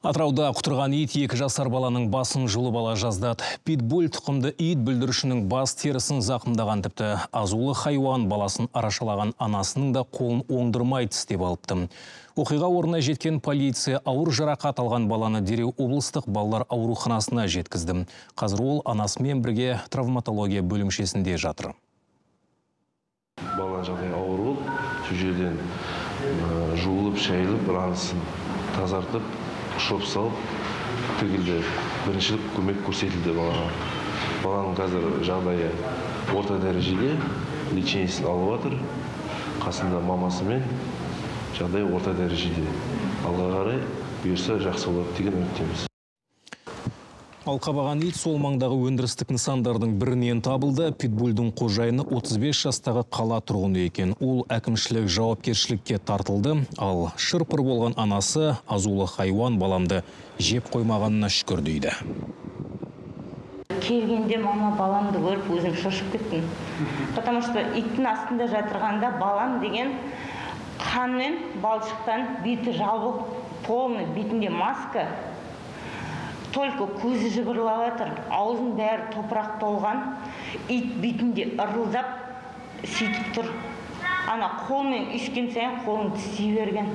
Атырауда құтырған ит екі жасар баланың басын жұлып ала жаздады. Питбуль тұқымды ит бүлдірішінің бас терісін зақымдаған тіпті азулы хайуан баласын арашалаған анасының да қолын оңдырмай тістеп алыпты. Оқиға орнына жеткен полиция ауыр жарақат алған баланы дереу облыстық балалар ауруханасына жеткізді. Қазір ол анасымен бірге травматология бөлімшесінде жатыр. баланың жағдайы ауыр болды сол жерден жуылып шайылып ранысын тазартып шоп салып тігілді біріншілік көмек көрсетілді балаға. Баланың қазір жағдайы орта дәрежеде лечениесін алып жатыр. Қасында мамасымен жағдайы орта дәрежеде. Алға қарай бұйырса жақсы болады деген үміттеміз. Ал қабаған ит сол маңдағы өндірістік нысандардың бірінен табылды. Питбульдің қожайыны 35 жастағы қала тұрғыны екен. Ол әкімшілік жауапкершілікке тартылды. Ал шырпыр болған анасы азулы хайуан баламды жеп қоймағанына шүкір дейді. келгенде мама баламды көріп өзім шошып кеттім потому что иттің астында жатырғанда балам деген қанмен балшықтан беті жабық полный бетінде маска только көзі жыбырлап жатыр аузының бәрі топырақ толған ит бетінде ырылдап сөйтіп тұр. Ана қолмен үйіскен сайын қолын тістей берген.